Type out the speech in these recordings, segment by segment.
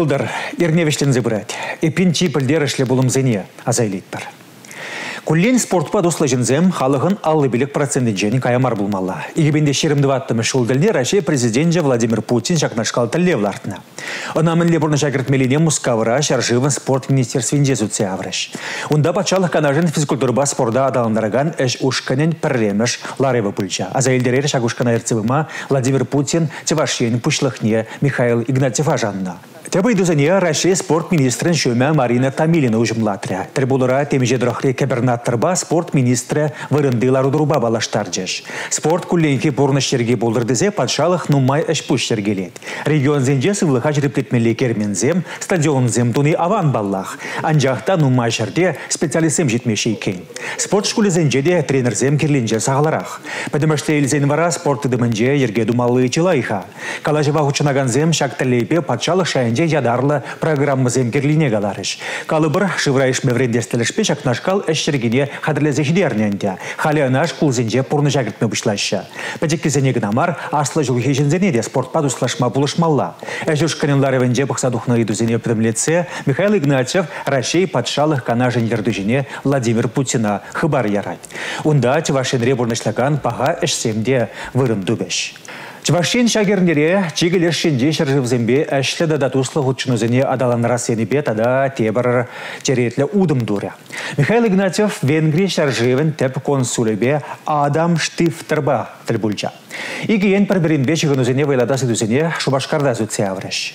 пулдар, ерневештен зыбырать. Эпин чи пілдерішлі бұлымзене азайлейт бар. Куллен спортпа дослы жінзем халығын аллы білік процентін каямар бұлмалла. Игебенде шерімді ваттымы шулділіне Рашия президенті Владимир Путин жақнашқал тіллев лартына. Онамынле бұрны жагіртмеліне Мускавыра шаржывын спорт министерствінде зутсе аврыш. Унда пачалық канажын физкультурба спорда адаландараган әш ушканен пірремеш ларевы пульча. Азайлдерер шагушкана ерцевыма Владимир Путин Тевашен пушлықне Михаил Игнатьев ажанна. Тәбі дүзіне Россия спорт министрін шөмә Марина Тамилина ұжымлатыры. Темеже дұрақлы кәбірнаттырба спорт министрі вырындылар ұдыруба балаштар жеш. Спорт күлленке бұрныштерге болдырдызе патшалық нумай әш пұшшергелет. Регион зенже сывлыға жүріптетмелі кермензем, стадион зем туны аван баллах. Анжақта нумай жерде специалисем жетмеші екен. Спорт школы зенжеде тренерзем керленже сағаларақ. Пәдімішті елзен вара спорт тыдымынже ерге думалы чылайха. Калажыва хучынаганзем шакталепе патшалық шайынже Инде ядарлы программы земкерлине галарыш. Калыбыр шыврайыш меврендестелешпе шакнашкал әшчергене хадрлезешдерненде. Халі наш кулзенже пурны жагртме бұшлашы. Пәдеккізене гнамар аслы жыл хешінзене де булышмалла. Әжуш каненларывенже бұқса духны идузене премлеце Михаил Игнатьев Рашей патшалық канажын ердужене Владимир Путина хыбар ярать. Унда тивашенре бурнышлаган паға әшсемде вырын дубеш. Чвашин шагернере чигелер шинде шыржывзембе әшлі да туслы худшынызыне адаланра сенебе тада тебір теретлі удым дуря. Михаил Игнатьев Венгрия шаржывен теп консулебе Адам Штифтерба тілбульча. Игі ен пір-бірінбе чигынызыне вайлада сыдузыне шубашкарда зүтсе аврыш.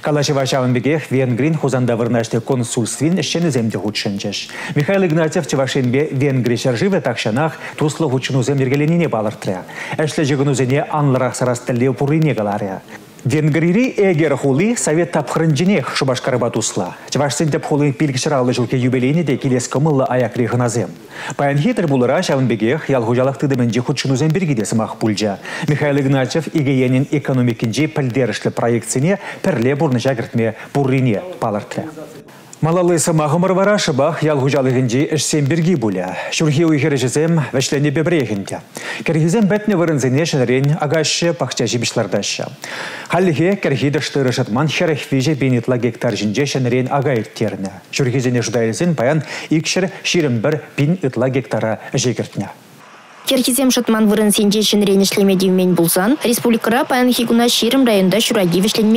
Калашева Чаванбегех Венгрин хузанда вырнаште консульствин ищен земде худшенчеш. Михаил Игнатьев Чевашенбе Венгрия шарживе такшанах туслы худшыну землергеленіне балыртря. Әшлі жығынузене анлырақ сарастылле пурыне галаря. Венгрири эгер хули совет тапхырынжинех шубашкарыба тусла. Чавашсен теп хули пилгішір алы жылке юбилейне де келес кымылы аяк рехыназем. Паян хитр булыра шавынбегех ял хужалақ тыдыменже худшынузен бергеде сымақ пульжа. Михаил Игнатьев игеенин экономикинже пілдерішлі проектсіне пірле бұрны жагіртме бұррине палыртыры. Малалы самағымыр вара шыбақ ял хужалығынжи ішсен біргі бұля. Шүрхи уйхері жізем вәшлене бебірегінде. Кіргізем бәтіне вырынзыне шынырен агашы пақча жібішлардашы. Халлихе кірхидіштыры шытман херіх веже бенетла гектар жінже шынырен ага еттеріне. Шүрхизене жудайлызен баян икшір ширім бір бин ытла гектара жегіртіне. Керхизем шатман вырын сенже шынрен ишлемедеумен булсан, республикара паян хигуна ширым районда шураги вишлен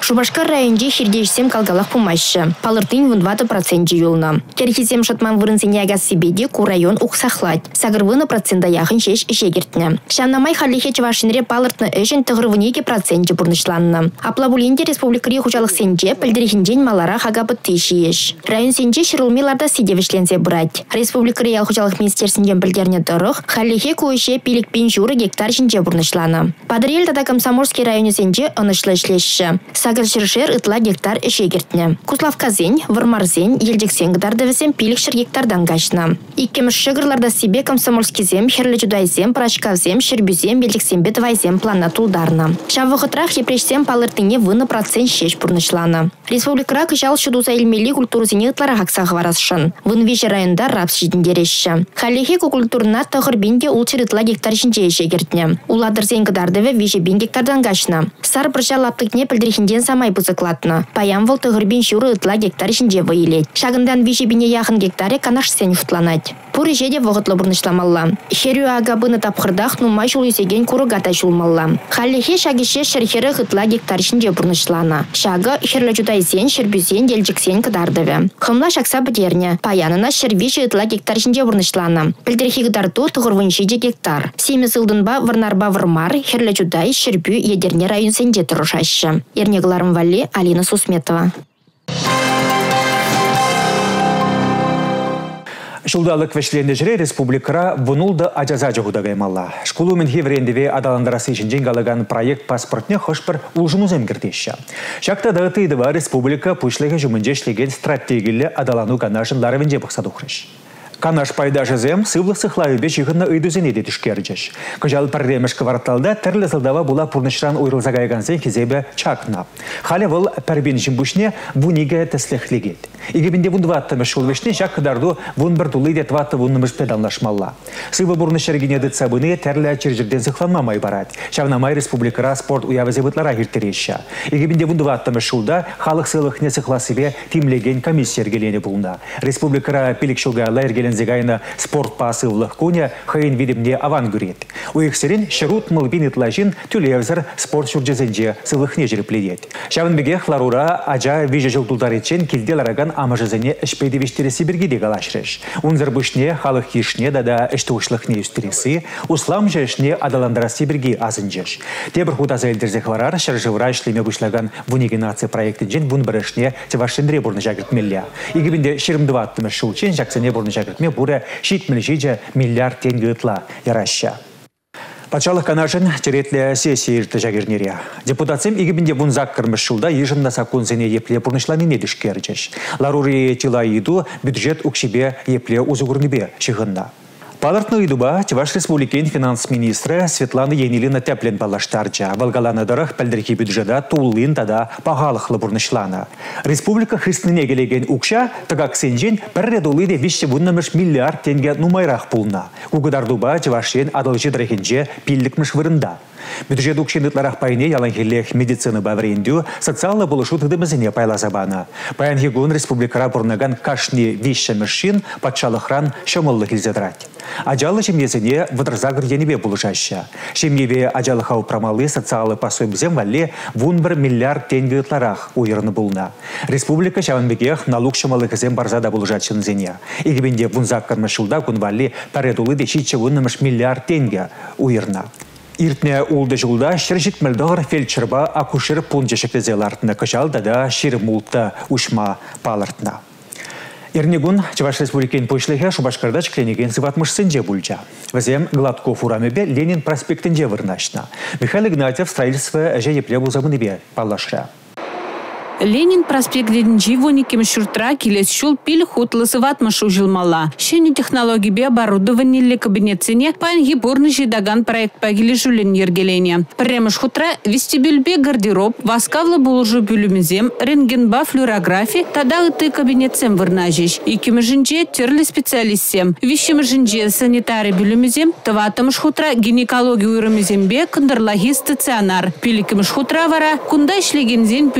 Шубашкар районде хирдешсем калгалах пумайшы. Палыртын 20 процент юлна. Керхизем шатман вырын сене агас сибеде ку район ухсахлать. Сагырвына процента яхын шеш ишегертне. Шаннамай халихе чавашинре палыртны эшен тығырвынеге проценте бурнышланны. Аплабулинде республикари хужалық сенже пілдірхінден малара хагапы тишиеш. Район сенже шырылмеларда сидевишленсе брать. Республикари ял хужалық министерсінден білдерне дұрық, Халлихе куыше пилик пин журы гектар бурнышлана. Падрел тада Комсомольский районе сенче ынышлы ишлешші. Сагыр шершер ытла гектар эшегертне. Куславказен, Вармарзен, Елдексен гдардывесен пилик шер гектардан гашна. Иккеміш шыгырларда себе Комсомольский зем, херлі жудайзем, прачкавзем, шербюзем, Елдексенбе твайзем плана тулдарна. Шавығытрах епрешсем палыртыне вына процент шеш бурнышлана. Республикара кышал шудуза илмели культурзине ытлара хаксағы варасшын. Вынвежі районда рапс жидіндерешші. Халихе культурна бинде ул чирытла гектар шинче ешегертне. Уладыр зенгдарда виже бин гектардан гашна. Сар біржа лаптыкне пілдірхінден самай бұзықлатны. Паян вол тығыр шуры ытла гектар шинче вайлет. Шагындан виже бине яхын гектаре канаш сен юхтланать. Пуры жеде вғытлы бұрнышламалла. Херю агабыны тапқырдақ нумай шул есеген курыгата шулмалла. Халлихе шагише шерхері ғытла гектар шинче бұрнышлана. Шагы херлі жудайзен, шербюзен, делжіксен кыдардыве. Хымла шакса бідерне. Паянына шервиші ытла гектар шинче бұрнышлана. Пілдірхи гыдарту тұғырвынши гектар. Семі сылдынба варнарба вармар, херлі жудай, шербю едерне район сенде тұрышашы. Ернегларым Вали, Алина Сусметова. Шулдалық вешленде жіре республикара бұнулды ажаза жығуда гаймалла. Шкулу мен хеврендеве адаландарасы ішінжен галыған проект паспортне бір ұлжыну земгірдеші. Шақта дағытыйдыва республика пүшлігі жүмінже шлеген стратегілі адалану канашын ларывенде бұқсады. Канаш пайда жазем сывлы сыхлайыбе жығынна үйдізіне де түшкердеш. Кыжал пәрремеш кварталда тәрлі зылдава була пурнышран уйрылза гайганзен кезебе чакна. Халі бұл пәрбен жимбушне вуниге тәсліхлегет. Игебінде вундватты мәшулвешне жак кадарду вун бір тулы де тватты вуннымыш педалнашмалла. Сывы бурнышаргене дыцабыны тәрлі чержерден зықланмамай барат. Шавнамай республикара спорт уявызе бұтлара хиртереща. Игебінде вундватты мәшулда халық сылықне сықласыбе тимлеген комиссия ергелене булна. Республикара пилік шылгайла зегайна спорт пасывлых куня хайын видимне аван гүрет. Уйықсерін шырут мылбин итлажин түлевзір спорт шурджезенже сылыхне жерепледет. Шавынбеге хларура ажа вижа жылдулдаречен килдел араган амажызыне ішпейді вештересі біргеде галашреш. Унзыр бұшне халық кишне дада іштуышлықне үстересі, услам жешне адаландарасы бірге азынжеш. Тебір худаза елдерзе хварар шаржывра ішлеме бұшлаган вунигенация проекты жен вун бірішне тевашындре бұрны жагыртмелля. Игібінде шырымдываттымы шулчен жаксыне бұрны жагырт ме буре шитмел жиже миллиард тенге ытла яраща. Пачалық канашын теретлі сессия ирті жагернере. Депутатсем игібінде бұнзақ кірміш жылда ежімда сакунзене епле пұрнышланыне дішкерчеш. Ларури тила иду бюджет укшибе епле узугурныбе шығында. Палартны үйдуба Чеваш Республикин финанс министрі Светлана Енилина тәплен балаштарча. Валгаланыдырық пәлдірхи бюджета туллин тада пағалықлы бұрнышлана. Республика христіне келеген укша тыгак сенжен бір редулы де бұннымыш миллиард тенге нумайрақ пулна. Кугыдардуба Чевашен адылжы дырехенже пиллікміш вырында. Бюджет укшендытларах пайне яланхелех медицины баврендю социалы болушу тыдымызыне пайлазабана. Паян хигун республикара бұрнаган кашни мышин патшалықран шомыллы келзедрать. Ажалы жемезіне вадрзагыр енебе булышаща. Шемневе ажалы хау прамалы социалы пособизем валле вун бір миллиард тенге ытларах уйырны булна. Республика шаванбегех налуг шымалы кізем барзада булышачын зене. Игібенде вунзак кармашылда күн валле паредулы дешитче вуннымыш миллиард тенге уйырна. Иртне улды жылда шыржит мілдығыр фельдшерба акушер пун жешектезелартына кышалда да шир мултта ушма палыртна. Ирнегун Чаваш Республикин пошлыхе Шубашкарда чкленеген сыватмышсынже бульча. Вазем Гладков урамебе Ленин проспектінде вырнашна. Михаил Игнатьев строительство әже епле бұлзамыныбе палашра. Ленин проспект Живони шуртра келес шул пил хутлысы ватмышу жылмала. Шені технологии бе оборудование кабинетсене пайн гибурны жидаган проект пагили жулен ергелене. Премыш хутра вестибюльбе гардероб, васкавлы булужу бюлюмезем, рентгенба флюорография, тада ыты кабинетсем вырнажиш. И кемжинже терлі специалистсем. Вишемжинже санитары бюлюмезем, таватымыш хутра гинекология уйрымезембе кындырлахи стационар. Пиликімыш хутра вара, кунда ишлегензен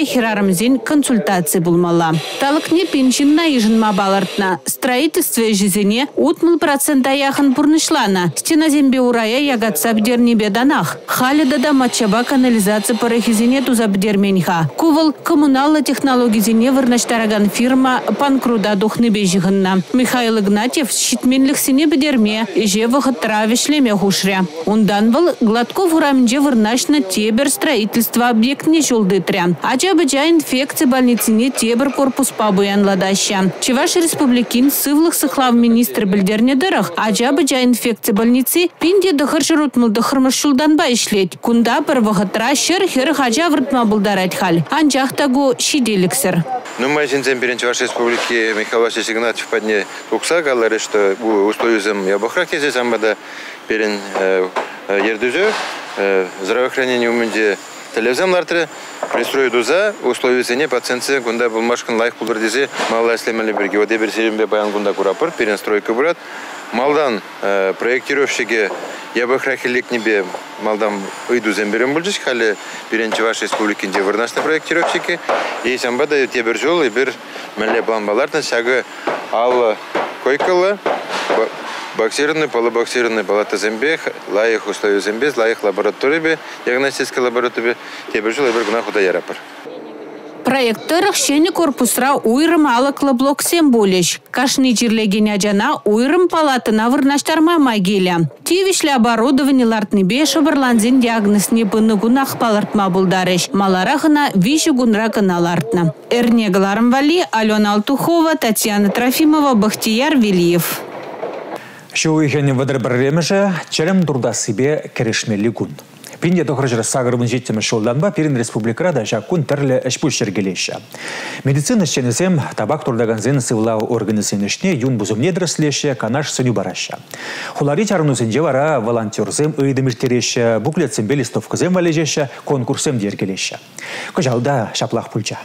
бюлюмезембе хирарымзен консультация булмала. Талыкне пеншинна ежинма балартна. Строительство жизни утмыл процент аяхын пурнышлана. Стена зембе урая ягатса бдернебе данах. Халида да мачаба канализация парахизине тузабдерменха. Кувал коммунальна технологизине вырнаштараган фирма панкруда жигынна. Михаил Игнатьев щитменлих сине бдерме, еже вахытра вишлеме хушря. Ундан был Гладков урамже вырнашна тебер строительство объект не жулдытря. Ача быча инфекция больницыне тебір корпус ладаща. Чеваш республикин сывлых сыхлав министр білдерне дырық. Ача быча инфекция больницы пинде дыхыр жырутмыл дыхырмыш шулданба ишлет. Кунда бір вғытра шыр хыр хача выртма бұлдарать хал. Анжақ тагу шиделіксір. Ну, мы жинзем беренче вашей республики Михаил Васильевич Игнатьев подне укса галары, что у условием я бахрак езде самбада берен э, э, ердүзө э, здравоохранение умінде телевизионларды пристрою дуза условиясыне пациентсе гунда булмашкын лайк булдыр десе малла эслемеле бирге оде бир серембе баян гунда курапыр перестройка бурат малдан э, проектировщиге ябахрахилик небе малдан ыйду земберем булжиш хали биринчи ваш республикинде вырнашты проектировщики и самбада те бир жол и бир меле бамбалардан сагы ал койкалы бактерияны, полубактерияны балата зембех, лайых условия зембез, лайых лаборатория, диагностическая лаборатория, тебе бір. Проекттар шені корпусра уйрым алықлы блок сем болеш. Кашны жерлеген ажана уйрым палатына вырнаштарма магеля. Тивишлі оборудование лартныбе шыбырланзин диагнозне бұны гунақ палартма бұлдарыш. Маларахына виші гунра каналартна. Эрнегаларым вали Алена Алтухова, Татьяна Трофимова, Бахтияр Вильев. Шоу ихені вадыр біремежі, черем дұрда себе керешмелі күн. Пинде тохрыжыр сагырбын жеттімі шолданба Перин республикада жакун тірлі ішпүл шергелеші. Медицина шенесем табак турдаганзен сывлау органы сенешне юн бузумне дреслеші канаш сөню барашы. Хулари чарынусенже вара волонтерзем ыйдыміртереші, буклетсем белистовкызем валежеші, конкурсем дергелеші. Кыжалда шаплах пульча.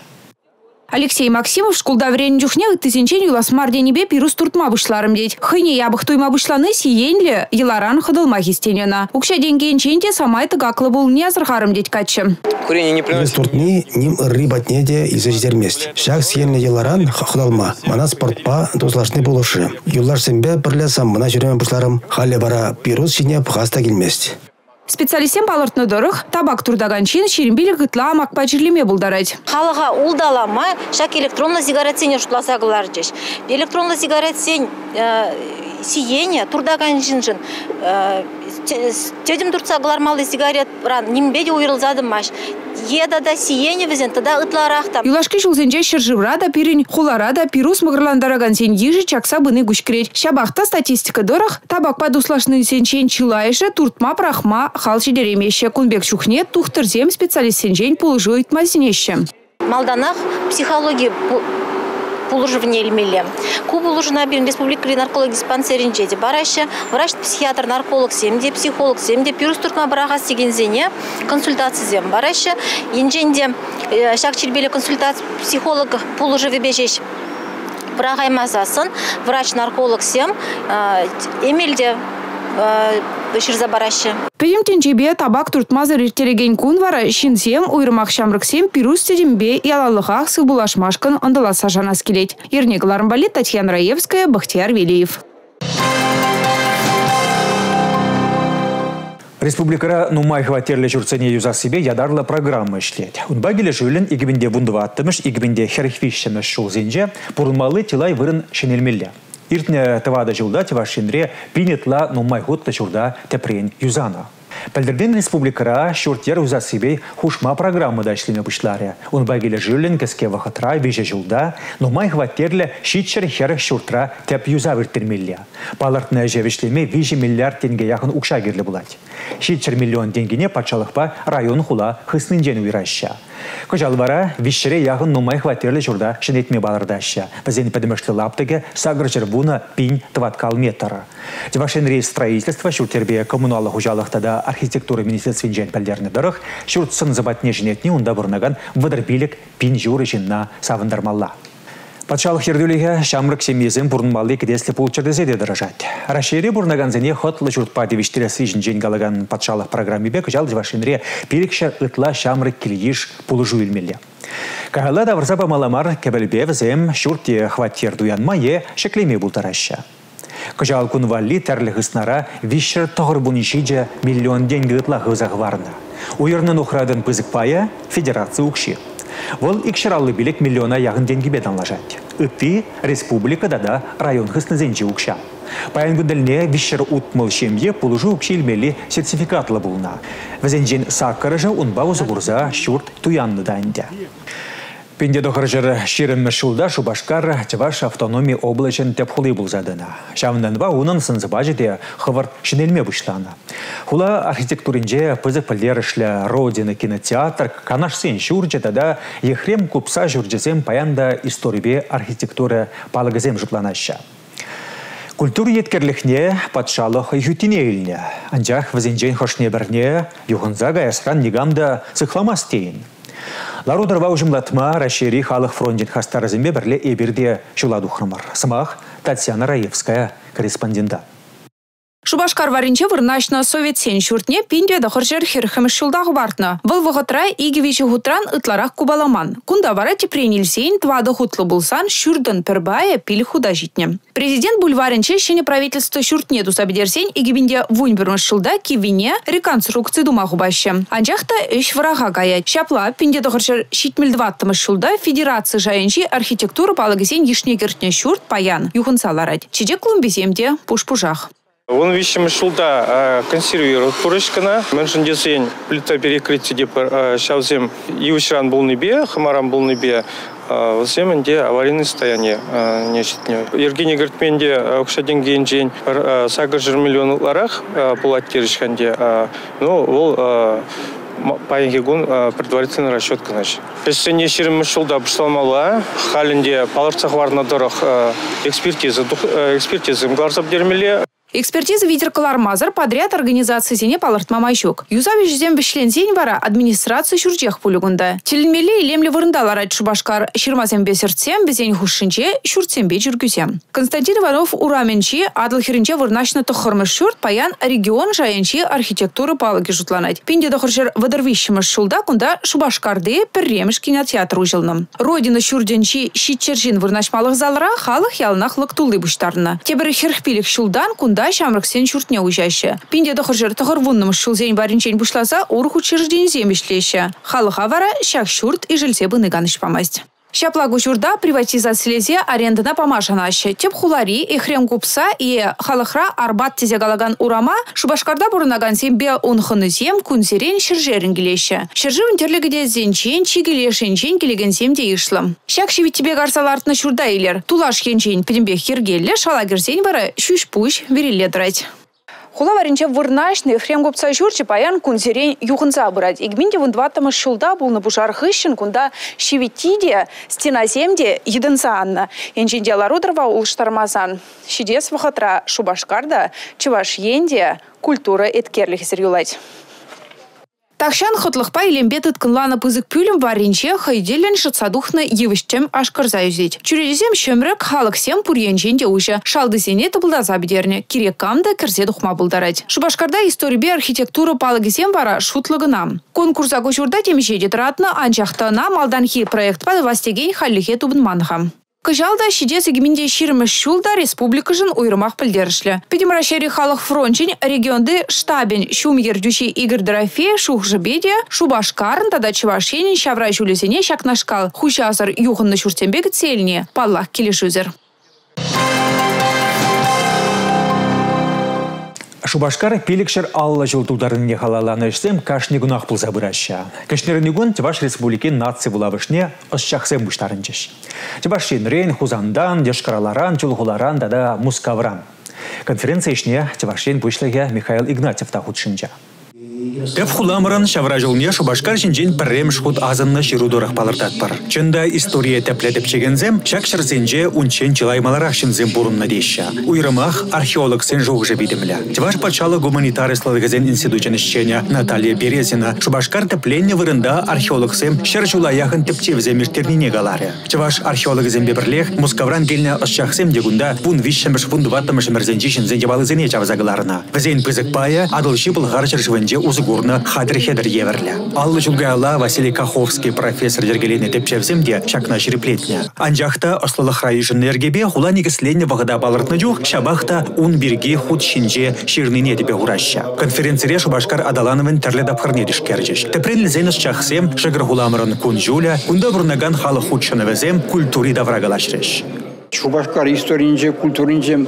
Алексей Максимов шкулда врен жүхне тысячен юласмар денебе пирус туртма бұшларым дейд. Хыне ябық туйма бұшланы сиенлі еларан хыдылма хистенена. Укша денген ченте самай тыгаклы бұл не азырғарым дейд качы. Курение не приносит. туртни ним ырри батнеде иза житермест. Шак сиенлі еларан хыдылма. Мана спортпа тузлашны болушы. Юллар сенбе бірле саммына жүремен бұшларым бара пирус шине пхаста келмест. Специалистен балыртны дұрық, табак турдаган чин шерімбелі гытла амакпа бұлдарайды. Халыға улдалама, шак электронлы сигарет сене шутласағылар жеш. Электронлы сигарет сен э, сиене турдаган жинжин э, тедім турцағылар малы сигарет ран нимбеде уйрылзады маш еда да сиене візен тада ытларахта. Юлашки жылзенже шыржывра да пирин, хулара да пирус мығырландараган сен ежі чакса быны гүшкірет. Шабақта статистика дорах, табак падуслашны сенчен чилайшы, туртма прахма, хал жидеремеше, кунбек шухне, тухтырзем специалист сенчен пулыжы үйтмазинеше. Малданах психология пулужывне илмеле. Ку пулужына бирин республика нарколог диспансеринче де барашы, врач психиатр нарколог семде, психолог семде, пирус туртма бараға зене консультация зем барашы. Енженде шак чербелі консультация психолог пулужыве бежеш мазасын, врач нарколог сем, эмелде беширза барашы. Педемтен жебе табак туртмазыр иртереген кун вара шинсем уйрымақ шамрыксем пирус седембе ялалыға сыбулашмашкын ындыласа жанас келет. Ернек Лармбали, Татьяна Раевская, Бахтияр Велиев. Республикара нумай хватерлі жүрцене юза себе ядарлы программа ішлет. Унба келі жүлін игібінде бундыва аттымыш, игібінде херхвишшіміш шулзенже, бұрылмалы тилай вырын шенелмелі. Иртне тывада жылда пинетла нумай хутта журда тепрен юзана. Пәлдерден республикара шуртер узасыбей хушма программада ишлеме бұшларе. Он багеле жүлін кәске вақытра веже жылда, нумай хватерлі шитчер хер шуртра тәп юза віртірмелі. Палартны жәвешлеме веже миллиард тенге яқын ұқша керлі бұлад. Шитчер миллион тенгене патшалықпа район хула хыснын жен уйраща. Кожалвара вишшере яғын нумай хватерлі журда шынетме балырдаща. Бізен пәдімішті лаптыге сагыр жербуна пинь тваткал метр. Девашенри строительство шуртербе коммуналы хужалықтада архитектура министерствен жен пәлдерні дұрық, шуртсын забатне жинетне унда бұрнаган вадырбилік пин журы жинна савындармалла. Патшалық ердуліге шамрық семьезін бұрынмалы кедеслі пулчырдызе де дырыжат. Рашире бұрнаганзене хотлы жұртпа девіштіресі жін галаган патшалық программы бек жал девашинре пирікші ытла шамрық келейіш пулыжу үлмелі. Кағала да варзаба маламар кәбілбе візем шүртте хваттер дуянма е шеклеме бұлтараща. Кыжал күн валли тәрлі ғыснара вишер тоғыр бұнышиджа миллион денгі ытла ғызағы варна. Уйырнын ұқырадын пызық пая федерация ұқши. Вол икшираллы билек миллиона яғын деньги беданлажат. Үтті республикада да район хыснызенче укша. Паян күнділіне вишер утмыл шемье пулыжы укши илмели сертификатлы булна. Візенжен саккарыжа унба узы бурза шурт туянны дайынды. Пенде дохаржыр ширін шулда шубашкар чаваш автономия облачын тепхулы булзадына. Шавнанва унын сынзыба жеде хывар шинелме бұшланы. Хула архитектуринже пызык пілдерішлі Родина кинотеатр канаш сен шурче тада ехрем купса жүржесем паянда историбе архитектура палыгызем жұпланаща. Культур еткерліхне патшалық ютине еліне. Анжақ хошне бірне, юғынза гаясқан негамда дейін. Ларудырва ұжымлатма Рашери халық фронтин хастарызымбе бірле эбірде шуладу хрымар. Сымақ Татьяна Раевская, корреспондента. Шубашкар варинче вырнашна совет сен шуртне пинде дохыржер херхем шулдағы бартна. Бұл вғытра игівичі хутран ытларақ кубаламан. Кунда вара тепренил сен твады хутлы булсан шурдын пербая пил худа житне. Президент бульваринче шене правительство шуртне дусабедерсен игибинде вунбермыш шулда кивине реконструкция дума хубаще. Анжақта үш врага гая. Шапла пинде дохыржер шитмелдваттымыш шулда федерация жайынчи архитектура палагысен ешнегертне шурт паян. Юхын саларать. Чеде клумбеземде пуш-пужах. Он вещим шулда консервирует пурышкана. Меншин десен плита перекрытия деп шавзем иушран был небе, хамарам был небе, Воземінде аварийный состояние нечетне. Евгений Гертменде окшаден генжен сагыр жыр миллионларах пулат терішкенде. Ну, ол паегигун предварительный расчет кынач. Если не ширим шулда бушалмала, халинде паларцах варна дорох экспертиза, экспертиза мгларсап дермеле, Экспертиза ветеркалар мазар подряд организации зене палыртма майшук. Юзавиш зем зень вара администрация шурчех полигонда. Телмеле лемле вырындалар айт шубашкар ширмазем бесерцем безень хушинче шурцембе жүргүзем. Константин Иванов ураменчи адыл хиринче вырнашны тохырмыш шурт паян регион жайынчи архитектура палыги жутланать. Пинде дохыржер выдырвищемыш шулда кунда шубашкарды пірреміш кинотеатр ужылным. Родина шурденчи щитчержин вырнашмалық залыра халық ялнах лыктулы буштарына. Тебір херхпилік шулдан кунда Анда шамрыксен чуртне ужаще. Пинде дохыржыр тохыр вунным шулзень баринчен бушласа урух учреждензем ишлеше. Халыха вара шак шурт и жильсе быны ганышпамасть. Шаплагу журда приватизациялезе арендына памашанашы. Теп хулари, эхрем купса и халыхра арбат тезе галаган урама шубашкарда бурнаган сембе унхыны зем кунзерен шыржерін келеші. Шыржырын терлігіде зенчен, чигелешенчен келеген земде ишлым. Шак шевит тебе гарсалартны шурда илер. Тулаш пидембе хергелле шалагерзен бары шуш-пуш верелле драть. Хула варинче вырнашны хрем гопца журчы паян кунзерен юхынса бұрад. Игминде вундватымы шулда булны бушар хыщын кунда шивитиде стена земде едынса анна. Енченде ларудрова улштармазан. Шидес вахатра шубашкарда чываш енде культура эткерлих юлать. Такшан хотлықпа илембе тұтқынланы пызык пүлім баринче хайделен шытсадухны евішчем ашқырза юзет. Чүрезем шөмрік халық сем пурьенжен де уже. Шалды зене табылдаза бедерне. Кирек камда кірзе дұхма бұлдарад. Шубашкарда историбе архитектура палыгесем бара шутлығынам. Конкурса көшурда темешеде тұратны анжақтана малданхи проект вастеген халлихе. Кыжалда шидес егеменде ширмыш шулда республика жын уйрымақ пілдерішлі. Педемрашери халық фрончен регионды штабен шум ердюші Игорь Дорофея шух жыбеде, шубашкарын тада чывашенен шавра жүлізіне шакнашкал. Хушазыр юхынны шуртенбегі цельне, паллах келешузер. Шубашкар пилікшір алла жылтударын не халаланышсем кашни гунах пулза бұраща. Кашнерінігун Тиваш республики нации булавышне ысчақсем бұштарынчыш. Тивашин рейн хузандан, дешкараларан, чулхуларан, дада мускавран. Конференция ішне Тивашин бұшлыге Михаил Игнатьев тахутшынча. Теп хуламырын шавра жылне шубашкар жинжен піррем шхут азынны ширудорах палыртатпар. Чында история тәплетіп чегензем, шак шырзенже унчен чылаймаларах шинзем бурынна дейші. Уйрымах археолог сен жоғы жебидімлі. Тиваш пачалы гуманитарий сладыгазен институтын ищеня Наталья Березина. Шубашкар тепленне вырында археолог сем шыр чулаяхын тепчевзе мештернине галаре. Тиваш археолог зембе бірлех мускавран келне ышчахсем дегунда пун вишшемеш вундваттымыш мерзенчи шинзен жабалызене чавзагаларына. Візен пызык пая адыл шипыл гарчыр швенже узгурна хадр хедр еверле. Аллы жулгайла Василий Каховский профессор ергелене тепчевземде чакна шереплетня. Анжахта ослылых райышын эргебе хула негісленне вағыда балыртны жух, шабахта ун бирге худ шинже ширнине тебе ураща. Конференция Шубашкар Адалановын тәрлі дапқырне дишкерчеш. Тепрен зенес чахсем шыгыр хуламырын кун жуля, кунда бурнаган халы худшыны везем культури даврагалашреш. Шубашкар историнже, культуринже,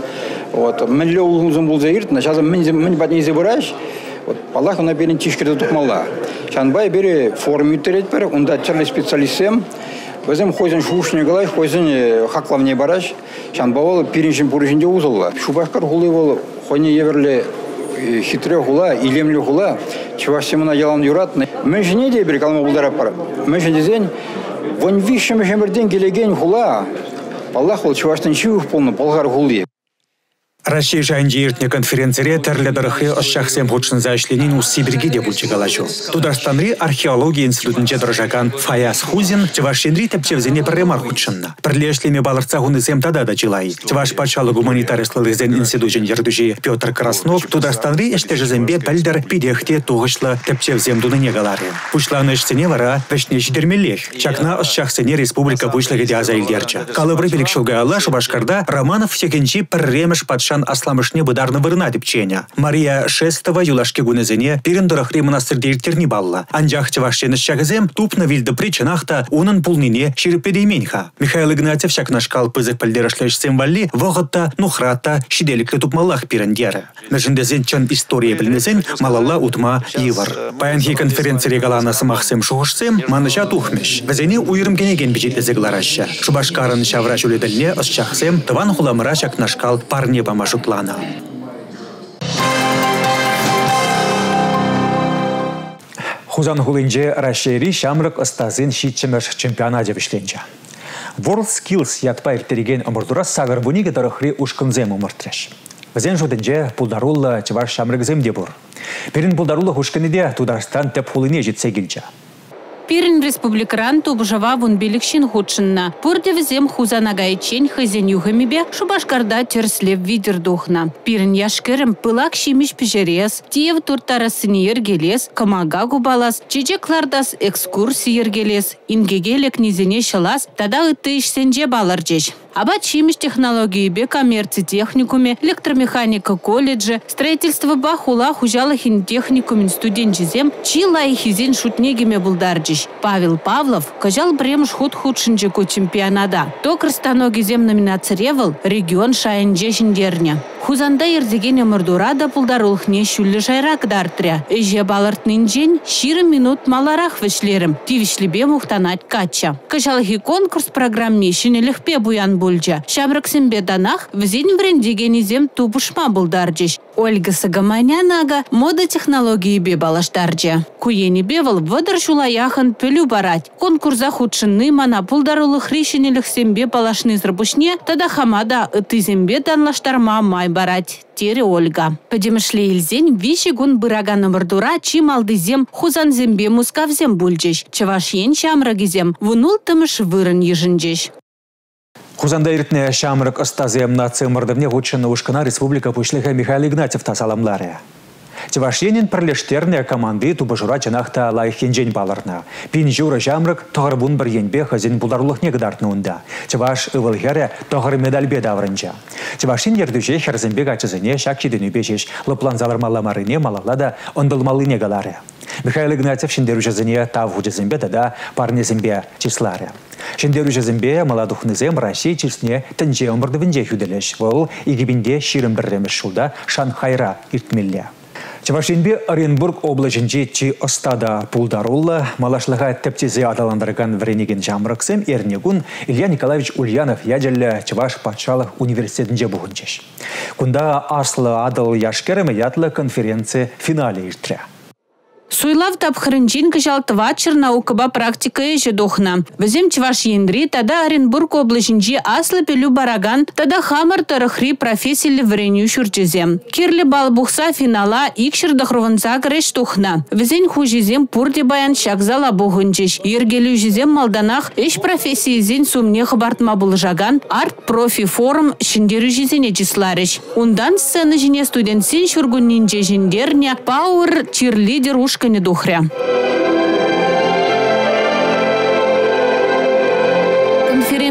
вот, мен ле улгузым был заирт, начал мен батни забыраш, Вот Аллах на берен тишкерде тухмалла. Шанбай бере форум үттерет бар, унда чарлы специалистем, Өзім хойзен шушне галай, хойзен хаклавне бараш, шанбавал пириншин пуришинде узылла. Шубашкар хулы бол, хойне еверле хитре хула, илемле хула, чувашсемына ялан юрат. Мен жіне де бір калма бұлдарап бар. Мен жіне дезен, вон вишшем жемерден келеген хула, Аллах ол чуваштан чух полны, болгар хулы. Россия жайынжы ертіне конференцияре тәрлі дырықы ұшшақсен бұлчын зәшленін ұс Сибирге де бұлчы қалашу. Тударстанри археология институтынче дыржакан Фаяс Хузин Чевашенри тәпчевзене пірремар худшынна. Пірлешлеме балырца зем тада да чилай. Чеваш пачалы гуманитарислылығзен институтын ердужи Петр Краснов Тударстанри эштежізембе пәлдір пидехте туғышлы тәпчевзем дуныне галары. Пушланы ішсене вара вәшне жидермелех. Чакна ұшшақсене республика пушлығы де азайлдерчі. Калыбры пелікшілгі алла Шубашкарда Романов секенчи пірремеш патша Казахстан асламышне быдарны вырына деп ченя. Мария Шестова юлашке гунезене перендорахри монастырде иртерни балла. Анжақ чевашчені шагызем тупна вилді причинахта унын пулнине ширпедейменха. Михаил Игнатьев шакнашкал пызык пілдерашлешсем валли вағытта нухрата шиделіклі тупмаллах пирендері. Нажындезен чын история білінезен малалла утма ивар. Паянхи конференция регалана сымақсем шуғышсем маныша тухмеш. Візене уйрым кенеген бежетлезі глараща. Шубашкарын шавра жүледіліне ысчақсем тыван хуламыра шакнашкал парне бама жутлана. Хузан хулинже Рашери шамрык ыстазын шитчемеш чемпионат вишленче. World Skills ятпа иртереген ымырдура сагыр буниге дарахри ушкынзем ымыртреш. Візен жудынже пулдарулла чываш шамрыгзем де бур. Перин пулдарулла хушкыныде Тударстан теп хулыне жетсе. Пирин республикаран тубжава вун билікшін худшынна. Пурде візем хузана гайчен хызен юхамибе шубашкарда терслев видердухна. Пирин яшкерім пылак шимиш пижерес, тиев туртарасыны ергелес, камага губалас, чечеклардас экскурсия ергелес, ингегелек низене шалас, тада ыты ишсенже балар жеш. Аба чимиш технологии бе коммерции техникуме, электромеханика колледжи, строительство бахула хужала хин техникумен студент жезем, чила и хизин шутнегиме булдарджиш. Павел Павлов кажал бремш худ худшинджику чемпионада. Токр станоги зем номинациревал регион шайынже. Хузанда ерзеген мұрдурада пулдарулхне шүлі жайрак дартря. Эже балартнынжен ширы минут маларах вішлерім. Тивішлібе мухтанать кача. Кашалхи конкурс программе буян бульджа. Шабраксембе данах візен врендегенізем тупушма булдарджиш. Ольга Сагаманянага мода технологии бе балаштарджа. Куени бевал вадыр шулаяхан пөлю барать. Конкурса худшынны мана пулдарулых решенелік сембе балашны зрабушне, тада хамада ытызембе данлаштарма май барать. Тере Ольга. Падемышле илзен виші гун быраган ымырдура чим алдызем хузан зембе мускавзем бульджеш. Чаваш ен шамрагизем вунул тымыш вырын ежінжеш. Хузанда иртне шамрык ыстазем на цымырдывне худшыны ушкана республика пушлыха Михаил Игнатьев тасаламларе. Чевашенин пірлештерне команды тубажура чанахта лайхенжен баларна. Пин жура жамрык тоғырбун бір енбе хазин буларлық негдарны унда. Чеваш ывылхере тоғыр медальбе даврынча. Чевашин ердүже херзенбек ачызыне шакчиден үбешеш лыплан залармаламарыне малалада ондылмалы негалары. Михаил Игнатьев шиндеру жазыне тав худезембе тада парнезембе числары. Шиндеру жазымбе маладухнызем Россия чисне тінже омырдывынже хүделеш. Вол игибінде ширым бірремеш шулда Шанхайра иртмелле. Чавашинбе Оренбург облачынче чи остада пулдарулла, малашлыға тәптезе аталандырған вренеген жамрықсем Эрнегун Илья Николаевич Ульянов ядjelі Чаваш патшалық университетінде бұғынчеш. Кунда Арслы Адыл Яшкерімі ятлы конференция финале иртря. Суйлав тапхырынжин кыжалтыва наукаба практика ежі дохна. Візем чваш ендри, тада Оренбург облачынжи аслы пелю бараган, тада хамыр тарыхри профессиялі вреню шурчезем. Кирлі бал бұқса финала икшір дұхрывынса кіреш тухна. Візен хужезем пурде баян шакзала бұғынчеш. Ергелі жезем малданах еш профессиязен сумне хабартма жаган арт профи форум шиндері жезене числарыш. Ундан сцены жіне студентсен шургуннинже жіндерне пауэр чирлидер уш не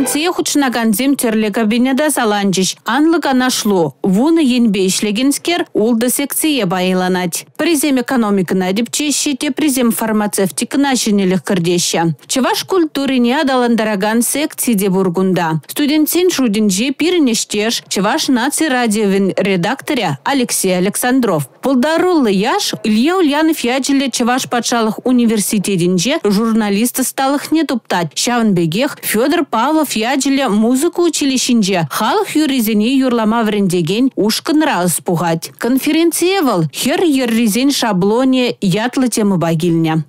духря. Конференция хучнаганзем терле кабинеда саланчиш. Анлыка нашло. Вуны енбе ишлегенскер улда секция байланать. Призем экономикына деп чешете призем фармацевтикына женелих кырдеща. Чеваш культурине адаландараган секция бургунда. Студентсен шудинже пирнештеш Чеваш наци радиовин редакторя Алексей Александров. Пулдаруллы яш Илья Ульянов ячеле Чеваш патшалық университетинже журналисты сталых не туптать. Шавынбегех Федор Павлов ячеле музыку училищинже халық юризене юрлама врендеген ушкынра ыспугать. Конференция вал хер ерризен шаблоне ятлы темы багильня.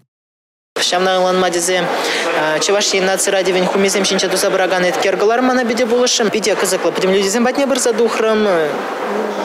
Мадизе Чеваши наци ради вень хумизем шинча туза бараган эткергалар мана биде булышым. Биде кызыклы. Потом люди батне бір задухрым.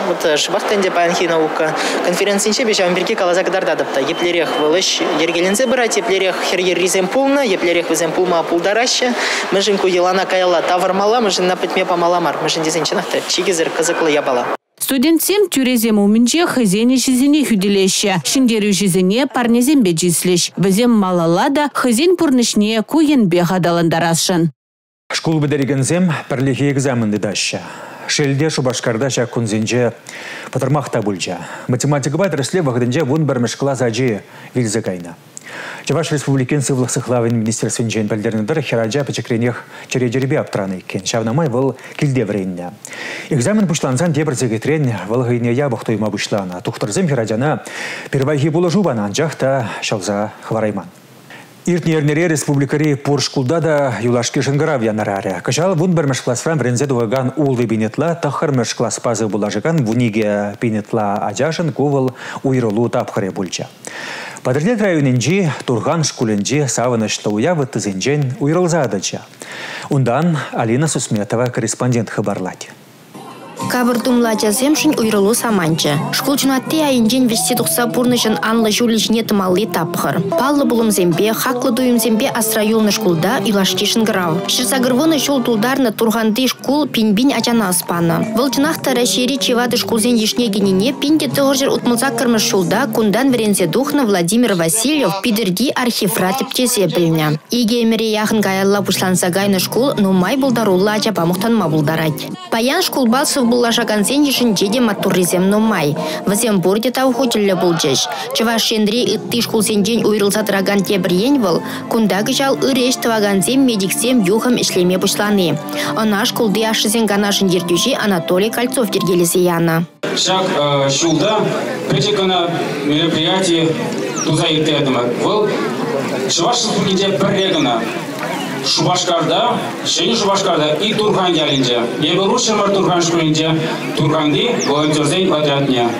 Вот шбахтенде панхи наука. Конференциинче бешам бирки калаза кадардадыпта. Еплерех вылыш ергелензе брать, еплерех херьер ризем пулна, еплерех визем пулма пулдараща. Мыжинку елана каяла тавармала, мыжин на пытме памаламар. Мыжин дезенчинахта. Чигизер кызыклы ябала. Студентсем тюрезем умінже хызене жізіне хүделеші. Шиндері жізіне парнезембе жислеш. Візем малалада хызен пұрнышне куенбе ғадаландарашын. Школ бідерігінзем пірлігі экзаменді даща. Шелде Шубашкарда шак күнзенже патырмақта бүлжа. Математика бай дәрісле вағыдынже вұн бірміш класс ажи вилзе кайна. Чаваш республикен сывлық сықлавын министерствен жен білдеріндір хераджа пачекренех чере жеребе аптраны кен. Шавнамай выл килде врейнне. Экзамен пушлансан дебір зегетрен выл ғыйне я бұқтойма бұшлана. Тухтырзым хераджана первайхи болы жубан анжақта шалза хварайман. Иртнернере республикари Поршкулда да юлашки жынгырав янараре. Качал вун бір классфран брензе дуаган улы бинетла, тахар класс пазы булажыган вуниге бинетла ажашын кувыл уйрылу тапхаре бульча. Падырлет районинжи Турган шкуленжи савынышлы уявы тызенжен уйрылзадыча. Ундан Алина Сусметова корреспондент хабарлать. Кабыр думла жаземшін уйрылу саманчы. Шкул чунатте айынжен весте тұқса бұрнышын анлы жулі жіне тымалли тапқыр. Паллы бұлым зембе, хақлы дуым зембе астрайолны шкулда илашкешін грау. Шырсагырвоны шол тулдарны турганды шкул пинбин ачана аспаны. Вылчынақта рәшері чевады шкулзен ешне геніне пинде тұғыржыр ұтмылза кірміш шулда кундан верензе духна Владимир Васильев пидерди архивра тептезе біліне. Иге емере яхын гаялла пушланса гайны шкул нумай бұлдарулла ачапа мұқтанма бұлдарать. Паян шкул балсов бұл булашаган сен ешінче де матурризем нумай. Вазем бурде тау хотелі булчыш. Чываш шендре ытты шкул сенжен уйрылсатыраган тебірен был, кундагы жал ыреш таваганзем медиксем юхам ишлеме бушланы. Она шкулды ашызен ганашын ертюжи Анатолий Кольцов тергелесе яна. Шак э, шулда притекана мероприятие туза иртедіма. Бұл Чуваш Республиките бір регана Шубашкарда, Шени Шубашкарда и Турхан gelинce, Yeberuş var Turhan şkuyince, Turhan'di volonтерзейн отрядня.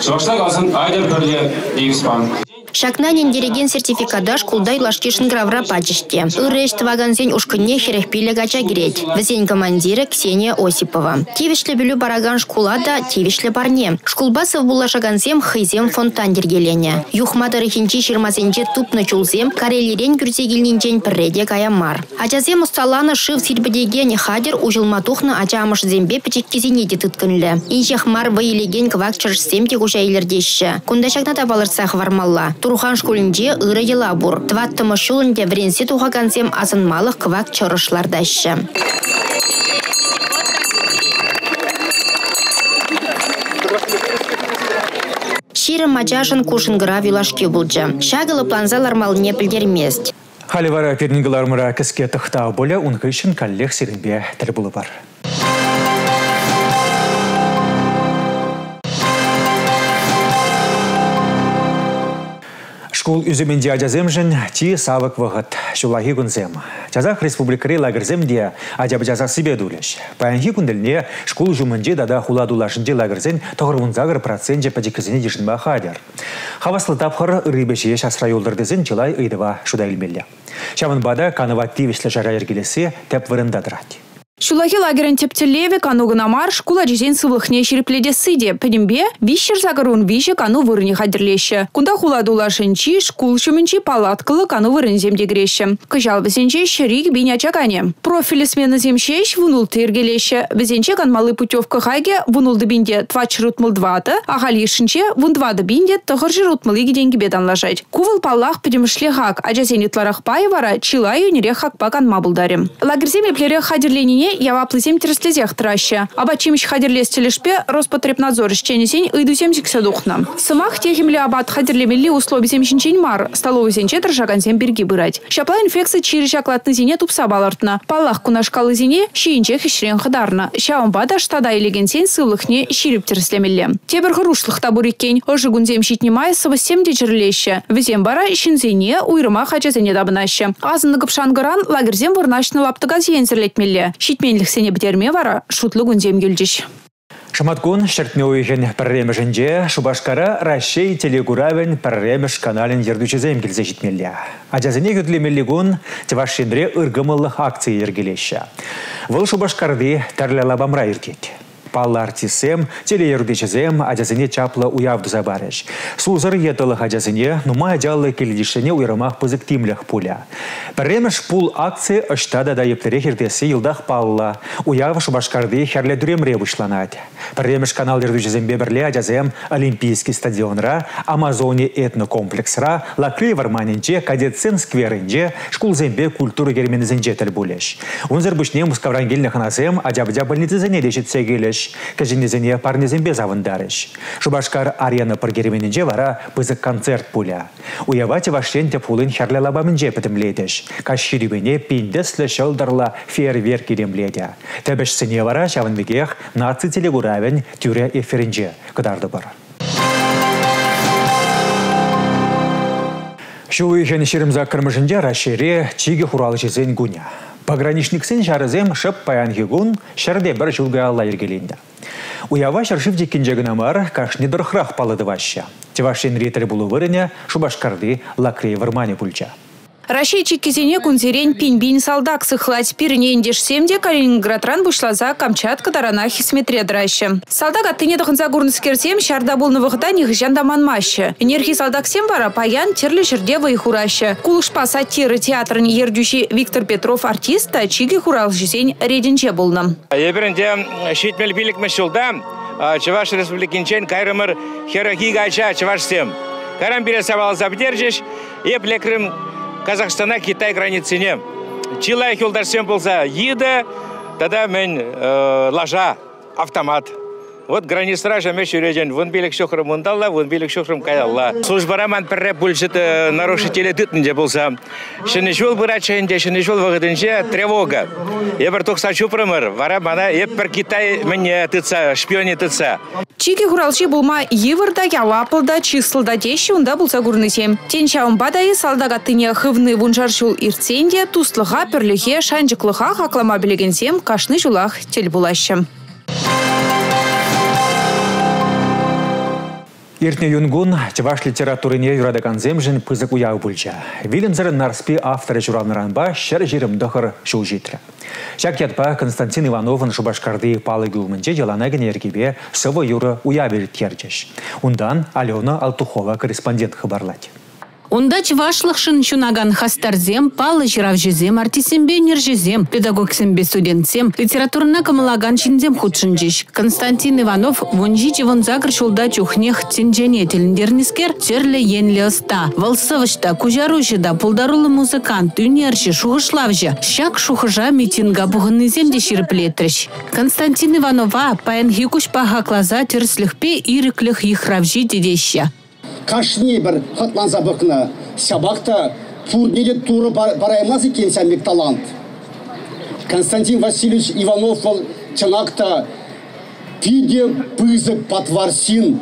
Шубашта kalsın Айдар Перле Дейвиспан. Шакнанин диреген сертификата шкулдай лашкишин гравра пачеште. Үреш тваганзен ушкынне херехпиле гача греть. Командира Ксения Осипова. Тивишле білу бараган шкулада тивишле барне. Шкулбасов була шаганзем хызем фонтан дергелене. Юхматары хинчи ширмасенче тупны чулзем карелирен күрсегилнинчен пірреде каямар. Ачазем усталаны шив сирбедеген хадер ужылматухны ачамыш зембе печеккезине детыткынле. Инчех мар квак чыршсем тегуша илердеші. Кунда шакна табалырсах вармалла. Турухан школінде ыры ела бұр. Тваттымы шулінде вренсе тухагансем азынмалық квак чорышлардашы. Ширы мачашын кушынгыра вилашке бұлжы. Шагылы планзалар малыне білдермест. Халивара пернигалармыра кіске тұқта болы ұнғышын коллег серінбе тіл бар. Шкул үзіменде ажаземжін ти савык вғыт, шулахи күнзем. Жазақ республикари лагерземде ажабы себе дулеш. Паянхи күнділіне шкул жүмінде дада хуладулашынде лагерзен тоғыр вунзагыр процент жепадекізіне дешін бақадер. Хаваслы тапқыр рыбешие шасра юлдырдызын жылай ыйдыва шуда илмелі. Шамын бада канываттивішлі жара ергелесе тәп вырында дырады. Шулахи лагерен тептелеве кану гынамар шкула жизнь сывлыхне шерепледе сыде. Педембе вищер загарун вище кану вырыне хадерлеше. Кунда хуладула шынчи шкул шумынчи палаткалы кану вырын земде греше. Кыжал візенче шерик биня чакане. Профили смены земшеш вунул тергелеше. Візенче канмалы путевка хайге вунул дыбинде твач рутмыл дваты, а галишынче вун два дыбинде тығыржы рутмылы деньги бедан лажать. Кувыл паллах педемшле хак, а жазенитларах пайвара чилаю нере хак пакан мабулдарим. Лагерземе плере хадерленіне ява плызем тіріслезех траща. Аба чимш хадерлес телешпе Роспотребнадзор ишченесень ыйду семсиксе духна. Сымах техимле абат хадерлемелли шинчень мар, столовый сенче тршаган сем берги бырать. Шапла инфекция чири шаклатны зине тупса балартна. Палах кунашкалы зине шиинче хищрен хадарна. Шаун бада штада илеген сен сылыхне ширип тіріслемелле. Тебір ғырушлық табуриккен, ожы гунзем щитне майсова сем дежірлеші. Візем бара зине уйрыма хачазене дабынашы. Азынны гыпшангыран лагерзем вырнашны лаптыгаз ензірлетмелле. Щит Итменліксене бітерме вара шутлы күнзем гүлдіш. Шаматкун шертме уйген пірремешінже Шубашкара Рашей телегуравен пірремеш каналін ердучезем келзе жетмелі. Ажазыне күтлемелігун тевашшенре ыргымылық акция ергелеші. Выл Шубашкарды тәрлі иркет. Паллар тисем, телеердечезем, ажазыне чаплы уявды забарыш. Сузыр етылы ажазыне, нума ажалы келдишіне уйрамақ пызык тимлях пуля. Пірремеш пул акция ұштада да ептере хердесі елдақ палла. Уявы шубашкарды херле дүремре бұшланады. Пірремеш канал ердечезембе бірле ажазем Олимпийский стадионра, Амазоне этнокомплексра, Лакры варманинче, кадетсен скверинче, шкулзембе культуры герменізінче тіл бұлеш. Унзыр бұшне мұскаврангеліне ханасем, ажабыда больницы зане дешетсе пулдеш, кәжінезіне парнезембе завындарыш. Шубашкар арена піргеременінже вара пызык концерт пуля. Уявати ваштен те пулын харлалабамынже пітімледіш. Кашширибене пиндеслі шылдырла фейерверк иремледе. Тәбіш вара шавынбегех наци телегуравен тюре эфирінже кыдарды бар. Шу үйхен шерімза кірмішінде рашере чиге хуралы жезен гуня. Пограничниксен жарызем шып паян гигун шәрде бір жылға алла ергеленді. Уява шаршив декенжегін амар кашни дұрхрақ палыды ваща. Тевашен ретір бұлы вырыне шубашкарды лакрей вармане пульча. Рашейчи кезене күнзерен пинбин салдак сыхлать пирне индешсемде Калининградран бушлаза Камчатка дарана хисметре драйшы. Салдак аттыне дұхынза гурнскерсем шарда болны вғыда манмашы. Энергии салдак сем бара паян терлі жерде вайхурашы. Кулышпа сатиры театрын ердюші Виктор Петров артиста чиги хурал жесен реденче болны. Ебірінде шетмел билік мәшілда Чаваш республикинчен кайрымыр херахи гайча Чаваш сем. Карам бире савал забдержиш, еп лекрым Казахстана Китай границыне. Чилай юлдарсен болса еді, тада мен э, лажа автомат. Вот границара жаме шүрежен, вон билік шоқырым мұндалла, вон билік шоқырым каялла. Службара ман пірре бүлшіт э, нарушителі түтінде болса. Шыны жол бұрачайынде, шыны жол вағыдынже тревога. Ебір тоқса чупрымыр, вара мана еп бір Китай мне тыца, шпионе тыца. Чиги хуралши булма евырда ялапылда числда деші унда булса гурнысем. Тен шаумбадайы салдага тыне хывны вунжаршул ирценде, туслыға пірліге шанжықлыға хақлама білегенсем кашны жулах тел булашы. Иртне юнгун чаваш литературыне юрадаган земжін пызык уяу бүлча. Вилензір нарспи авторы журавныранба шыр жерім дұқыр шул житрі. Шак ятпа Константин Ивановын шубашкарды палы гүлмінже яланагын ергебе сывы юры уя берет керчеш. Ундан Алена Алтухова корреспондент хабарлать. Онда чывашлықшын чунаган хастарзем, палы жиравжезем, артисембе нержезем, педагогсембе студентсем, литературна камалаган чинзем худшынжиш. Константин Иванов вонжи чывон загр шулда чухнех тенжене теліндернискер черле енле ыста. Валсывышта, кужарушыда, пулдарулы музыкант, үнерші, шухышлавжы, шак шухыжа митинга бұғынызем де ширіплетріш. Константин Иванова паян хикуш пахаклаза терсліхпе ирикліх ихравжи дедеща кашни бір хатланса бұқына сабақта турнире туры бараймаз екен сәмбек талант? Константин васильевич иванов ол чынақта пиде пызы патварсин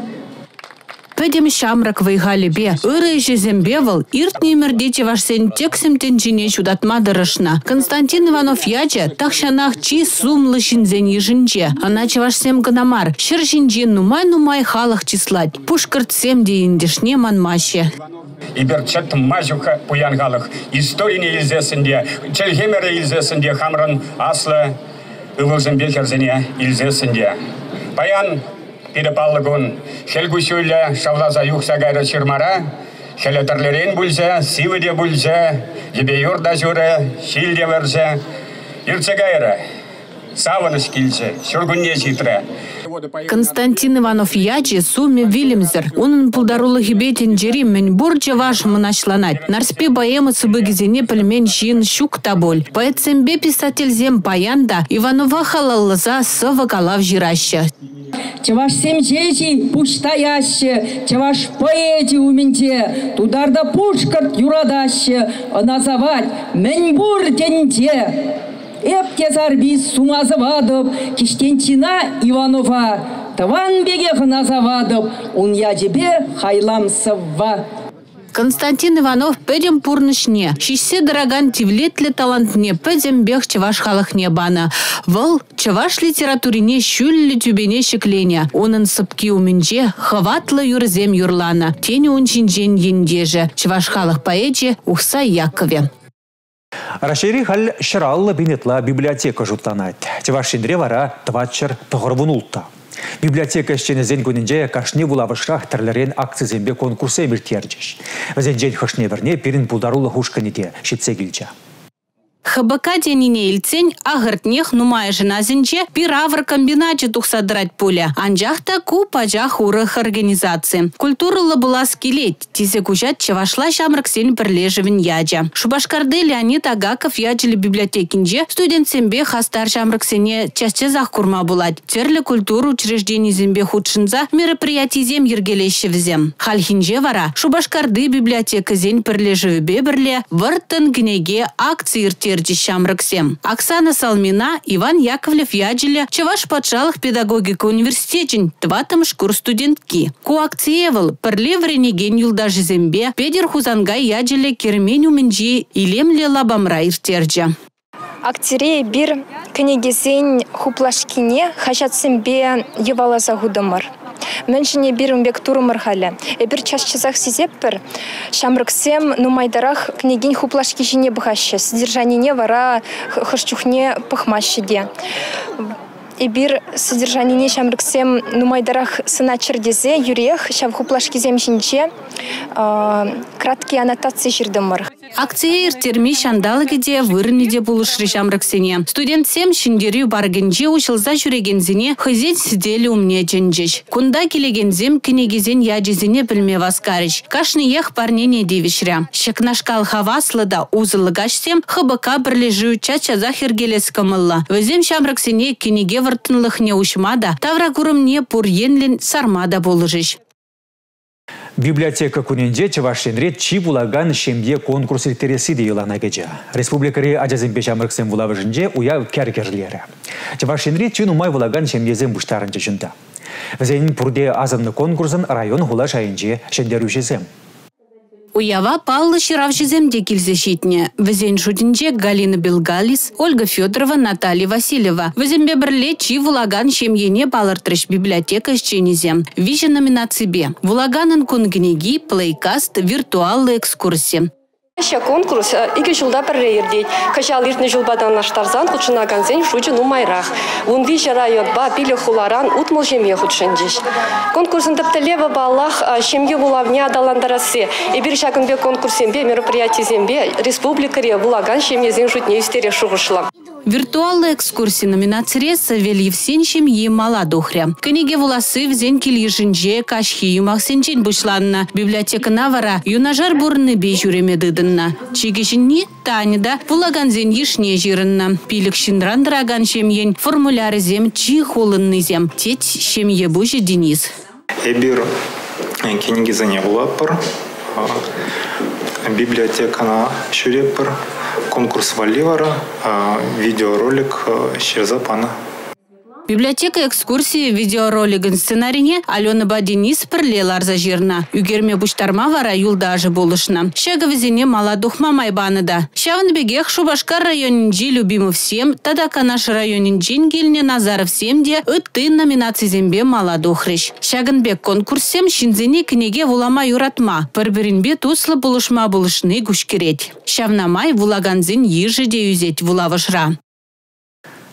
Пәдем шамрак вайгалебе, ыры жезембе выл, ирт немердете вашсен тексем тенчине чудатма дырышна. Константин Иванов яче, тахшанах чи сумлы шинзен ежінче, аначе вашсем гынамар, шыр жинже нумай-нумай халах числать, пушкыртсем дейіндешне манмаще. Иберчет мажуха пуянгалых, историяне илзесінде, челгемері илзесінде хамрын аслы ывылзембе херзене илзесінде. Паян пирепаллыгун хелгусюлля шавлаза юхса гайра чирмара хелетерлерен бульзе сивыде бульзе ебе юрда журе шилде верзе юрце гайра савыныш килзе шургунне читре Константин Иванов яче суме вилимзер. Унын пулдарулы хибетин жерим мен бурча ваш мынашланать. Нарспе баемы сыбыгизене пельмен шин щук таболь. Поэтсембе писатель зем паянда Иванова халаллыза сывы калав жираща. Чаваш семчечи пуштаяще, чаваш поэти ументе, тударда пушкарт юрадаще, называть меньбур денте. Эпте зарбис сумазывадып, киштенчина Иванова, таван беге назавадып, он я тебе хайламсыва. Константин Иванов пөдем пурнышне. Шишсе дороган тивлетле талантне пөдем бех чеваш халахне бана. Вол чеваш литературине шүллі тюбене шеклене. Онын сыпки уменже хаватлы юрзем юрлана. Тені унчинжен ендеже. Чеваш халах поэче ухса Якове. Рашери хал шыраллы бинетла библиотека жутланат. Тевашиндре вара тватчер тұғырбын Библиотека ішченізен күнінде кашне булавышрақ тірлерен акцизембе конкурсы еміртердіш. Візен жен хышне бірне перін бұлдарулы хушканете шетсе келчі. ХБК денине илцен агыртнех нумай жыназинче пиравр комбинате тухсадырать пуля. Анжахта ку пажах урых организации. Культуралы была скелет. Тизе кужат чавашла шамрыксен бірлежевін яджа. Шубашкарды Леонид Агаков яджили библиотекинже студент сембе хастар шамрыксене часте зах курма булать. Терлі культуру учреждений зембе мероприятий зем ергелешевзем. Хальхинже вара Шубашкарды библиотека зен бірлежеві бірле вырттын гнеге акции иртерді шамрыксем. Оксана Салмина, Иван Яковлев яджили Чаваш патшалық педагогика университетін тватым шкур студентки. Ку акциевыл пірле вренеген юлдажы зембе педер хузангай яджили керменю мінжи илемле лабамра иртерді. Актере бир книгесен хуплашкине хашатсембе еваласа худымыр. Міншіне бір умбек турымыр халі. Эбір часчызақ сізеппір, шамрыксем нумайдарах книгин хуплашки жіне бұхашы, содержанине вара хышчухне пыхмашы де. Эбир содержанине шамрыксем нумайдарах сына чердезе, юрех, шав хуплашкизем жінче, краткие аннотации жүрдімір. Акция иртерми шандалыгеде вырынеде булышры жамрыксене. Студент сем шиндерю баргенже учылза жүрегензіне хызет сидели умне дженжеш. Кунда келегензем кенегезен яджезіне білме васкарыш. Кашны ех парнене девишря. Шекнашкал хаваслыда узылыгашсем ХБК бірлежу чача захергелес кымылла. Өзем шамрыксене кенеге выртынлыхне ушмада, пур енлен сармада болыжыш. Библиотека күнінде Чавашенрет чи булаган шемде конкурс илтересі де елана кече. Республикари ажаземпе жамырксен булавыжынже уя кәргерлері. Чавашенрет чын умай булаган шемдезен бұштарынчы жында. Візенін пұрде азымны конкурсын район хула шайынже шендерушесем. Уява паллы ширав жеземде килзе шитне. Візен шутинче Галина Белгалис, Ольга Федорова, Наталья Васильева. Візембе бірле чи вулаган шемьене палыртрыш библиотека шченезем. Номинации бе. Вулаганын кунгнеги, плейкаст, виртуаллы экскурсии. Ша конкурс ике жылда бір рейердейд. Кашал иртне жылбадан наштарзан худшына ганзен шучу нумайрах. Унви райот ба пиле хуларан утмыл жеме худшынжиш. Конкурсын тіптелеві баллах шемге булавне адаландарасы. Ибір шагынбе конкурсембе мероприятизембе республикаре булаган шемезен шутне истере шуғышла. Виртуаллы экскурсии номинации Савель Евсеньевичем Емала Духря. Книге волосы в зен килишинже кашхи юмах сенчен бушланна. Библиотека Навара юнажар бурны бейжуреме дыдынна. Чигишинни танида вулаган зен ешне жирынна. Пилік шиндран драган шемьен формуляры зем чи холынны зем. Тет шемье бужи Денис. Эбир книги зене булаппыр. Библиотекана шүреппір конкурс Валівара, а, відеоролик Щерзапана. Э, Библиотека экскурсии видеоролигін сценарине Алена Бадинис пірлелар зажирна. Үгерме буштарма вара юлдажы болышна. Шага візіне мала духма майбаныда. Шавын бегех Шубашкар районинжи любимы всем, тадака наш районинжин гильне Назаров семде үтты номинации зембе духрыш. Шагынбек конкурсем шинзене книге вулама юратма. Пірбірінбе туслы болышма болышны гушкерет. Шавнамай вулаганзин ежі де юзет вулавышра.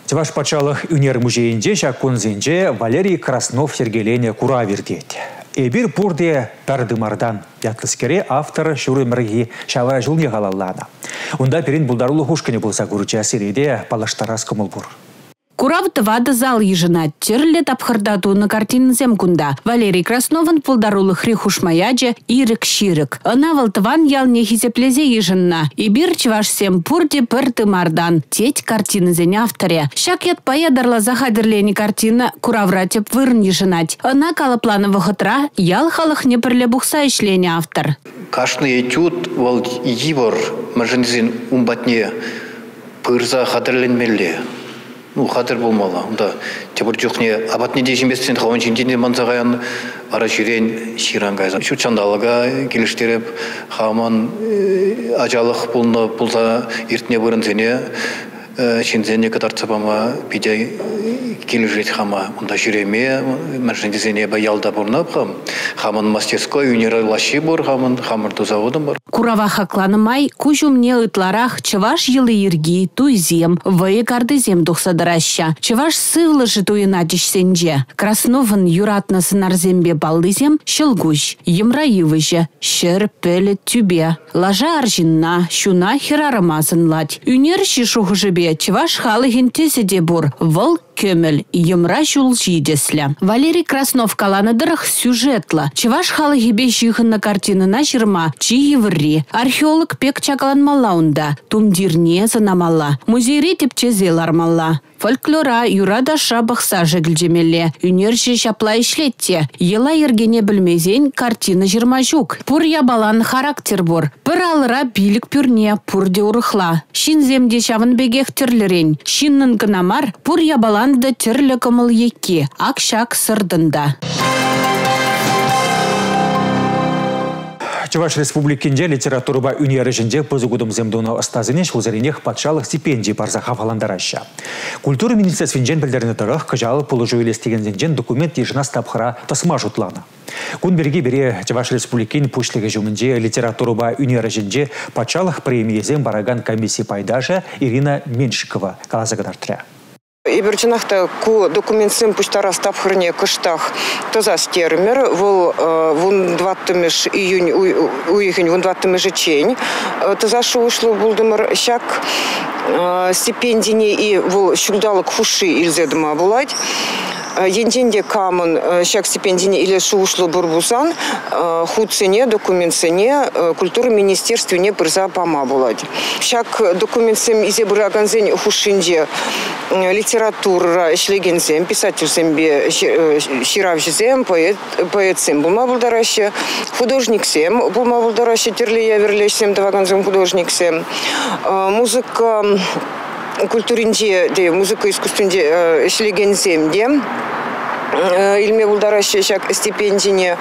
Чеваш пачалых үнер музейінде жакунзенже Валерий Краснов сергелене кура вердет. Эбир пурде пәрдімардан ятлыскере автор шүріміргі шавара жылне қалаллана. Унда перен бұлдарулы хушкіне болса көрічі әсіреде палаштарас кымыл бұр. Курав твада зал ежина, терле тапхырдату на картинзем кунда. Валерий Краснован пулдарулы хрихушмаяджа ирик ширик. Ына тван ял не хизеплезе ежинна. И бир чвашсем пурде пырты мардан. Теть картинзен авторе. Шак ят паядырла захадырлени картина куравратеп вырн ежинать. Ына калаплановы хытра ял халых не пірле бухса ишлени автор. Кашны этюд вал ивор мажынзин умбатне пырза хадырленмелле ну хатыр болмалы онда тебір жоқне абат не дейсін бестен хаван чинден мансағаян ара ширен ширангай шу чандалыга келіштереп хаман ажалық бұлны бұлса иртіне бұрын сене шинзене кадарца бама биде кележет хама унда жүреме машинзене баялда бурнап хам хамын мастерской униралаши бур хамын хамырту заводым бар Курава хакланымай кужумне ытларах чываш йылы ирги туйзем, вые кардызем тухсадыраща. Чываш сывлыжы туйына дишсенже. Красновын юратны сынарзембе балдызем шылгуш, йымраивыжы, шыр пөлі тюбе. Лажа аржинна, шуна хирарымазын лать. Үнер чываш халыхин тезеде бур, выл көміл йымра жул жидеслі. Валерий Краснов каланыдырых сюжетла. Чываш халы хебе жиғынна картинына жырма чи еври. Археолог пек чакаланмалаунда. Тумдирне занамалла. Музейре тепчезе лармалла. Фольклора юрада шабықса жегілжемелі. Үнерші шапла ишлетте. Ела ергене білмезен картина жырма жүк. Пур ябалан характер бұр. Бір алыра билік пүрне пурде урыхла. Шинземде шавын бегех тірлерен. Шиннын гынамар пур ябаланды тірлі кымыл екке. Акшак сырдында. Чуваш республикинде литератураба үнережінде пызыгудым земдуны ыстазыне шулзаринех патшалық стипендий барза хафаландараща. Культура министерствинжен білдеріне тұрық кыжалы пулыжу елестегензенжен документ ежіна стапхыра тасма жұтланы. Кун берге бере Чуваш республикин пушлығы жүмінде литератураба үнережінде патшалық премиезен бараган комиссия пайдажа Ирина Меншикова калазагадар тря. Иберчинахта ку документсем пуштара стапхырне кыштах таза стермер вол вун дваттымеш июнь уйхень вун дваттымеш чень таза шуышлы булдымыр шак стипендине и вол шугдалык хуши илзедыма булать. Енденде камын шак стипендине или шуышлы бурбусан худсене документсене культура министерстве пырза пама булать. Шак документсем изе бураганзен хушинде литература ишлегензем, писательзембе ширавжизем, поэт, поэтсем булма булдараще, художниксем булма булдараще, терлия верлешсем, даваганзем художниксем. Музыка культуринде, де, музыка искусственде ишлегенземде, илме булдараще шак стипендине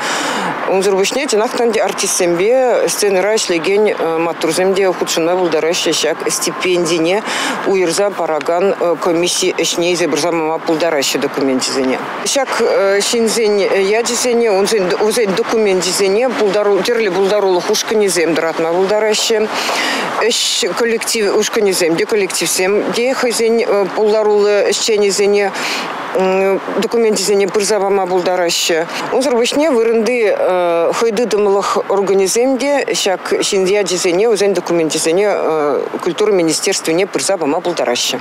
унзурбушне тинахтанде артистсембе сценера ишлеген матурземде худшина булдараще шак стипендине уйырза параган комиссия эшне изебырза мама булдараще документизене шак шинзен ядизене унзен документизене булдару терле булдарулы хушканизем дратма булдараще эш коллектив ушканиземде коллективсем де хызен булдарулы эшченизене документизене пырзавама булдараще. Унзыр вышне вырынды хойды дымылых организемде шак шиндия дизене өзен документизене культура министерствене пырзавама булдараще.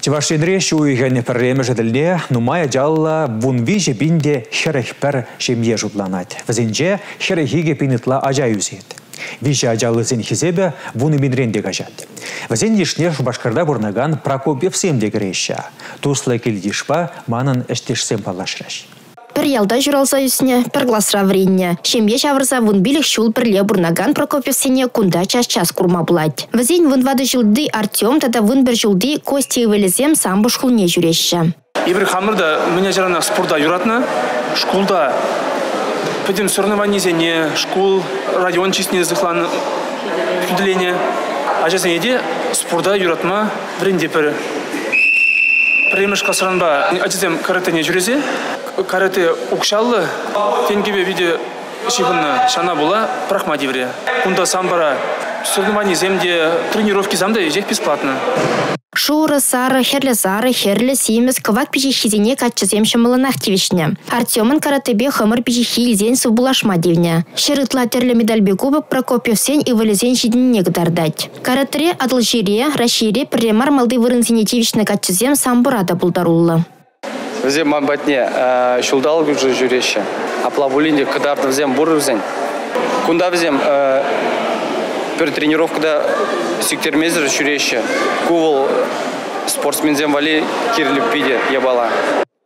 Чевашенре шуйген пәрреме жадылне нумая жалла вунви жебинде шерехпер шемье жудланат. Вазенже шерехиге пинитла ажай үзет. Виже ажалы зен хизебе вуны минренде гажат. Вазен ешне башкарда бурнаган Прокопьев семде греща. Туслы келдишпа манын эштешсем палашраш. Пір ялда жүралса үсіне, пір гласра вренне. Шембе шавырса вун билік шул пірле бурнаган Прокопьев сене кунда час-час курма булать. Вазен вун вады жылды Артем, тада вун бір жылды Кости Эвелезем сам бушхулне жүреші. Ибір хамырда мне жарана спорда юратна, шкулда пойдем соревнования школ, район күделене. А жасын еде спорда юратма вренде пір. Премеш касыранба ажызем каратене жүрезе, карате укшаллы, тенгебе виде шихынна шана була прахма дивре. Кунда самбара соревнования земде тренировки замда ежек бесплатно. Шуры, сары, херлі зары, херлі сейміз кывак пижи хизене катчызем шымылынақ тивишне. Артемын каратебе хымыр пижи хилзен булашма дивне. Шырытла терлі медальбе кубы Прокопьев сен и вылезен жидинне гдардать. Каратыре адыл жире, рашире, премар малды вырынзене тивишне катчызем самбурада булдаруллы. Взе мабатне шулдал гүжі жүреші. Аплавулинде кыдарды взем бурызен. Кунда взем бір тренировкада сиктермезір жүреші. Кувал спортсмензем вали кирліп пиде ебала.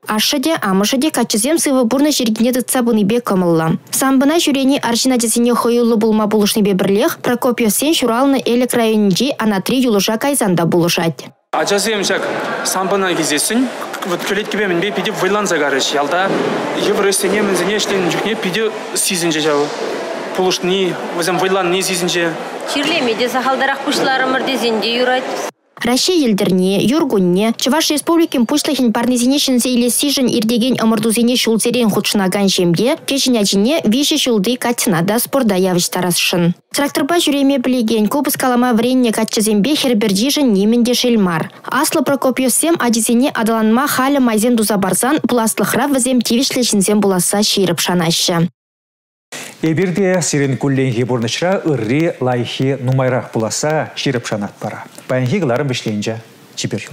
Ашыде, амышыде качызем сывы бурны жергене дытса бе кымылла. Самбына жүрені аршина десене хойылы булма булышнебе бірлех, Прокопьев сен шуралны элек районинже анатри юлыша кайзанда булышать. Ачасем шак самбына кезесін, вот көлет кебе мінбе пиде вайлан загарыш. Ялда евросене мінзіне іштен жүхне пиде сизінже жау. Пулышны, өзім вайлан не сизінже. Чирлемеде сахалдарах пушларымыр дезенде юрать. Россия елдерне, Юргунне, Чуваш Республикин пушлахин парнезинешін сейлесижін ирдеген ымырдузене шулцерен худшынаган жемге, кешінячине виші шулды катинада спорда явыш тарасшын. Тракторба жүреме білеген кубыс калама вренне катчызембе хербердижін неменде шельмар. Аслы Прокопьевсем адизене адаланма халі майзен дузабарзан бұласлықра візем тивишлешінзен буласа шиіріп шанашы. Эбирде сирен күлленге бұрнышыра ырри лайхи нумайрақ бұласа ширіп шанат бара. Баянхи ғыларым бішлейінже чипер